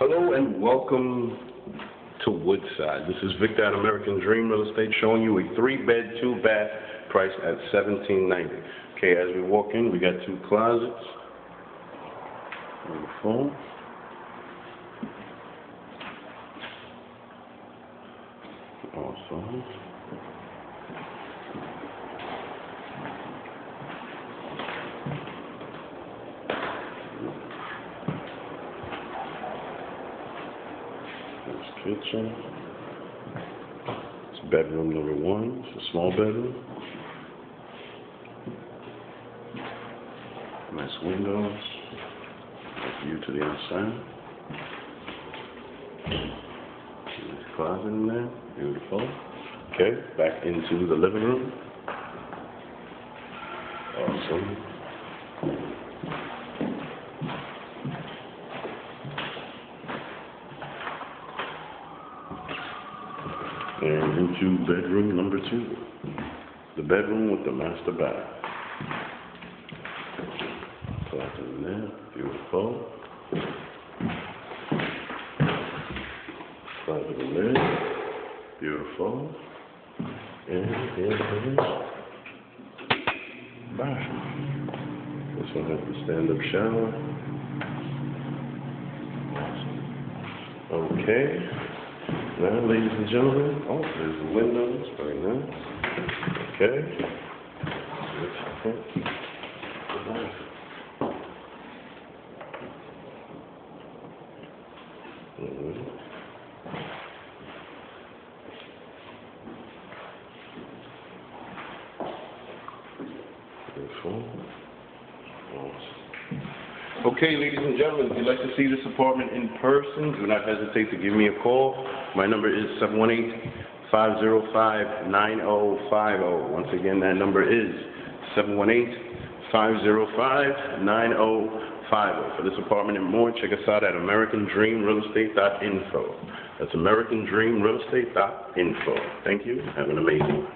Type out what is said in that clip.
Hello and welcome to Woodside. This is Victor at American Dream Real Estate showing you a three-bed, two-bath price at $17.90. Okay, as we walk in, we got two closets. Awesome. There's kitchen. It's bedroom number one. It's a small bedroom. Nice windows. View to the outside. Nice closet in there. Beautiful. Okay, back into the living room. Awesome. And into bedroom number two. The bedroom with the master bath. In there, beautiful. In there, beautiful. And here it is. Bathroom. This one has the stand-up shower. Okay. Now, ladies and gentlemen, oh, there's the windows, very nice. Okay. Beautiful. Awesome. Okay, ladies and gentlemen, if you'd like to see this apartment in person, do not hesitate to give me a call. My number is 718-505-9050. Once again, that number is 718-505-9050. For this apartment and more, check us out at AmericanDreamRealEstate.info. That's AmericanDreamRealEstate.info. Thank you. Have an amazing.